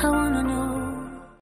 I wanna know